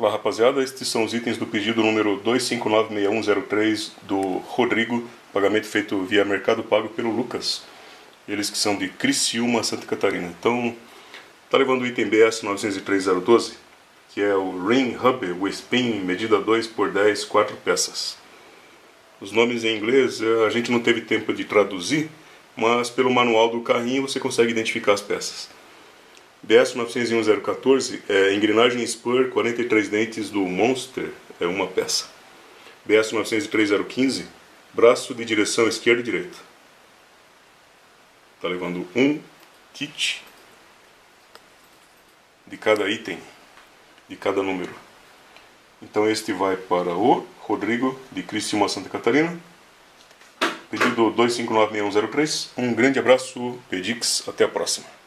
Olá rapaziada, estes são os itens do pedido número 2596103 do Rodrigo, pagamento feito via Mercado Pago pelo Lucas. Eles que são de Criciúma, Santa Catarina. Então, tá levando o item BS 903012, que é o Ring Hub with Pin, medida 2 por 10, 4 peças. Os nomes em inglês eh, a gente não teve tempo de traduzir, mas pelo manual do carrinho você consegue identificar as peças. BS 901014 é engrenagem Spur 43 dentes do Monster, é uma peça. BS 903015, braço de direção esquerda e direita. Está levando um kit de cada item, de cada número. Então este vai para o Rodrigo de Criciúma, Santa Catarina. Pedido 2596103. Um grande abraço, Pedix. Até a próxima.